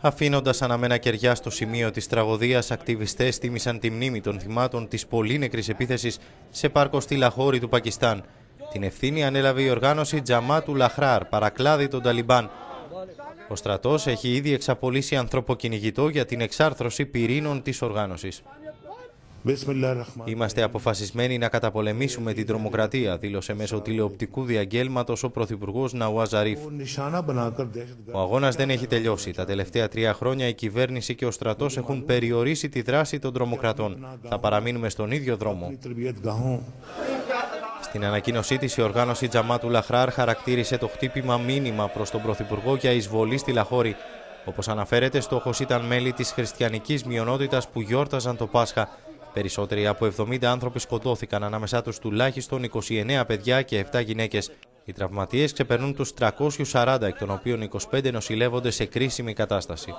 Αφήνοντας αναμένα κεριά στο σημείο της τραγωδίας, ακτιβιστές τίμησαν τη μνήμη των θυμάτων της πολύ νεκρής επίθεσης σε πάρκο στη Λαχώρη του Πακιστάν. Την ευθύνη ανέλαβε η οργάνωση Τζαμάτου Λαχράρ, παρακλάδι των Ταλιμπάν. Ο στρατός έχει ήδη εξαπολύσει ανθρωποκυνηγητό για την εξάρθρωση πυρήνων της οργάνωσης. Είμαστε αποφασισμένοι να καταπολεμήσουμε την τρομοκρατία, δήλωσε μέσω τηλεοπτικού διαγγέλματος ο Πρωθυπουργός Ναουά Ζαρίφ. Ο αγώνας δεν έχει τελειώσει. Τα τελευταία τρία χρόνια η κυβέρνηση και ο στρατός έχουν περιορίσει τη δράση των τρομοκρατών. Θα παραμείνουμε στον ίδιο δρόμο. Στην ανακοίνωσή της, η οργάνωση Τζαμάτου Λαχράρ χαρακτήρισε το χτύπημα μήνυμα προς τον Πρωθυπουργό για εισβολή στη Λαχώρη. Όπως αναφέρεται, στόχος ήταν μέλη της χριστιανικής μειονότητας που γιόρταζαν το Πάσχα Περισσότεροι από 70 άνθρωποι σκοτώθηκαν, ανάμεσά τους τουλάχιστον 29 παιδιά και 7 γυναίκες. Οι τραυματίες ξεπερνούν τους 340, εκ των οποίων 25 νοσηλεύονται σε κρίσιμη κατάσταση.